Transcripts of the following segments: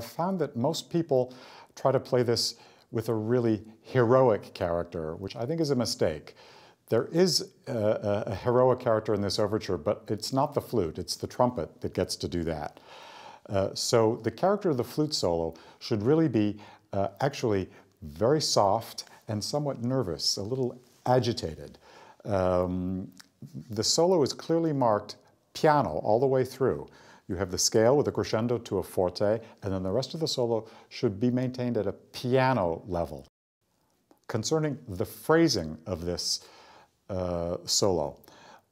I've found that most people try to play this with a really heroic character, which I think is a mistake. There is a, a, heroic character in this overture, but it's not the flute, it's the trumpet that gets to do that. Uh, so the character of the flute solo should really be uh, actually very soft and somewhat nervous, a little agitated. Um, the solo is clearly marked piano all the way through. You have the scale with a crescendo to a forte, and then the rest of the solo should be maintained at a piano level. Concerning the phrasing of this uh, solo,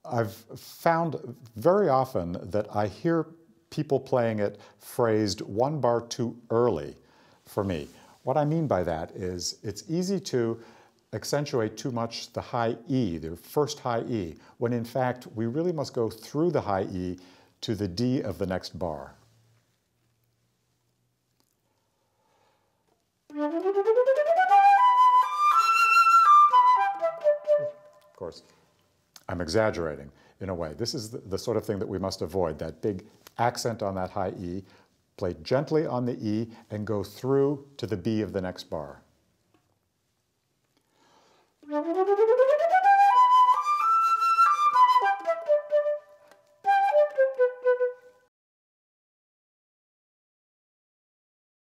I've found very often that I hear people playing it phrased one bar too early for me. What I mean by that is it's easy to accentuate too much the high E, the first high E, when in fact we really must go through the high E to the D of the next bar. Of course, I'm exaggerating in a way. This is the, the, sort of thing that we must avoid, that big accent on that high E, play gently on the E, and go through to the B of the next bar.